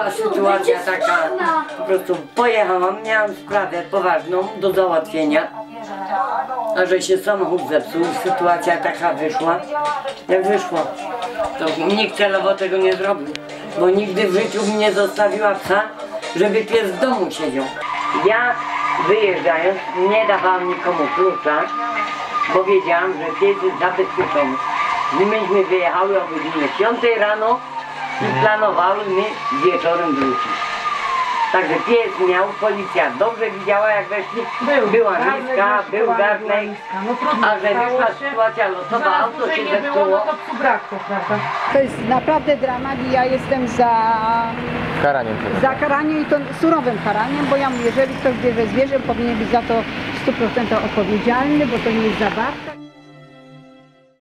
była sytuacja taka, po prostu pojechałam, miałam sprawę poważną do załatwienia, a że się samochód zepsuł, sytuacja taka wyszła, jak wyszła, to nikt celowo tego nie zrobił, bo nigdy w życiu mi nie zostawiła psa, żeby pies w domu siedział. Ja wyjeżdżając nie dawałam nikomu klucza, bo wiedziałam, że pies jest zabezpieczony. My myśmy wyjechały o godzinie 5 rano i planowałyśmy wieczorem wrócić. Także pies miał, policja dobrze widziała jak weszli, była niska, był garnek, No a że wyszła sytuacja losowa, auto się nie było, no zepsuło. to psu brakło, prawda? To jest naprawdę dramat i ja jestem za, Karaniem za karaniem i to surowym karaniem, bo ja mówię, jeżeli ktoś bierze zwierzę, powinien być za to w 100% odpowiedzialny, bo to nie jest zabawka.